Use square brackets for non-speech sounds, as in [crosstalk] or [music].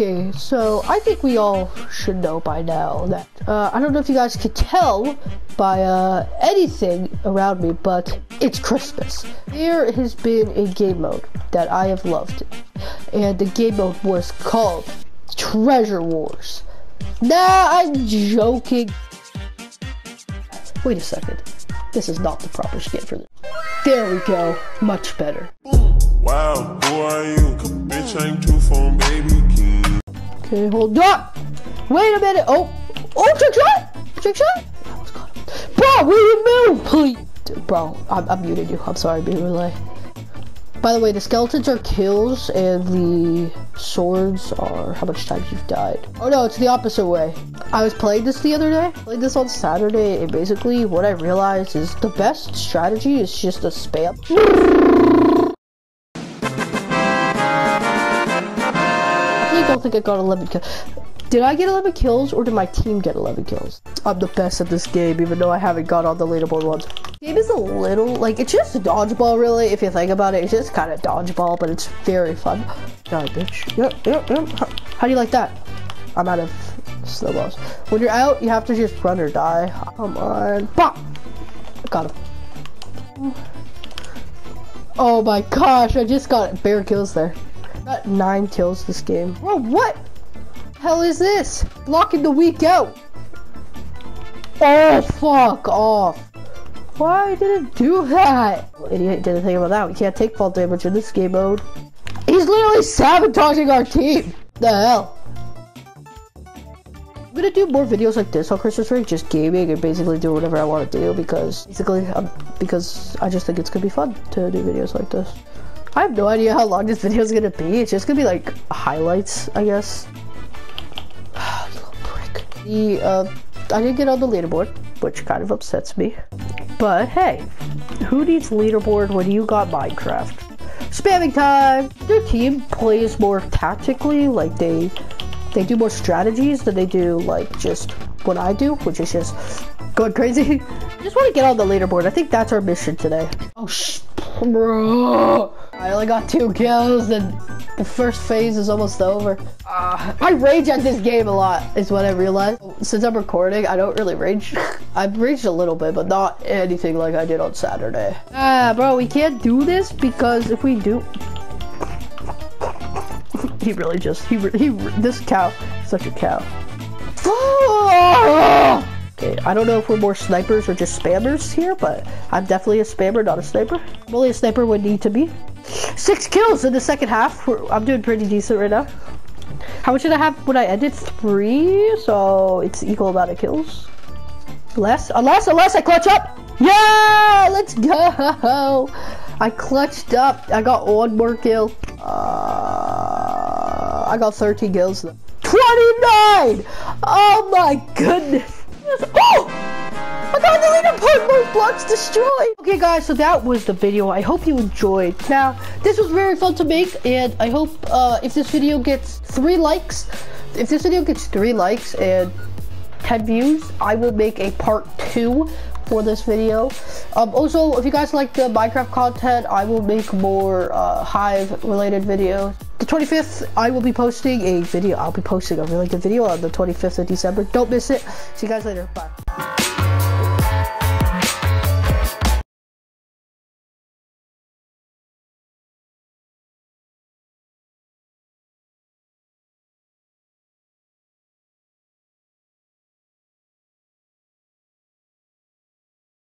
Okay, so I think we all should know by now that uh, I don't know if you guys could tell by uh, anything around me, but it's Christmas. There has been a game mode that I have loved, and the game mode was called Treasure Wars. Nah, I'm joking. Wait a second. This is not the proper skin for this. There we go. Much better. Wow, who are you? Bitch, I'm phone baby king. Okay, hold up. Wait a minute. Oh, oh, trick shot. Trick shot. Bro, will you move, please? Bro, I'm, I'm muting you. I'm sorry, be relay. By the way, the skeletons are kills and the swords are how much times you've died. Oh no, it's the opposite way. I was playing this the other day, played this on Saturday, and basically what I realized is the best strategy is just a spam. I don't think I got 11 kills. Did I get 11 kills or did my team get 11 kills? I'm the best at this game even though I haven't got all the leaderboard ones. Game is a little, like, it's just a dodgeball really if you think about it. It's just kind of dodgeball but it's very fun. Die bitch. Yep, yep, yep. How do you like that? I'm out of snowballs. When you're out, you have to just run or die. Come on. Pop! Got him. Oh my gosh, I just got bare kills there. Got nine kills this game. Bro, what? Hell is this? Blocking the weak out. Oh, fuck off. Why did it do that? Oh, idiot didn't think about that. We can't take fall damage in this game mode. He's literally sabotaging our team. The hell? Gonna do more videos like this on Christmas break, just gaming and basically do whatever I want to do because basically, um, because I just think it's gonna be fun to do videos like this. I have no idea how long this [laughs] video is gonna be. It's just gonna be like highlights, I guess. [sighs] little prick. The uh, I didn't get on the leaderboard, which kind of upsets me. But hey, who needs leaderboard when you got Minecraft? Spamming time! Their team plays more tactically, like they they do more strategies than they do like just what I do, which is just going crazy. [laughs] I just want to get on the leaderboard. I think that's our mission today. Oh sh bro. I only got two kills and the first phase is almost over. Uh, I rage at this game a lot is what I realized. Since I'm recording, I don't really rage. [laughs] I've raged a little bit, but not anything like I did on Saturday. Ah, bro, we can't do this because if we do, [laughs] he really just, he, he, this cow, such a cow. [laughs] Okay, I don't know if we're more snipers or just spammers here, but I'm definitely a spammer, not a sniper. I'm only a sniper would need to be. Six kills in the second half. I'm doing pretty decent right now. How much did I have when I ended? Three, so it's equal amount of kills. Less, unless, unless I clutch up. Yeah, let's go. [laughs] I clutched up. I got one more kill. Uh, I got 13 kills. 29! Oh my goodness. Oh! I got the leaderboard most blocks destroyed. Okay guys, so that was the video. I hope you enjoyed. Now, this was very fun to make and I hope uh, if this video gets three likes, if this video gets three likes and 10 views, I will make a part two for this video. Um, also, if you guys like the Minecraft content, I will make more uh, Hive related videos. The 25th, I will be posting a video. I'll be posting a really good video on the 25th of December. Don't miss it. See you guys later. Bye.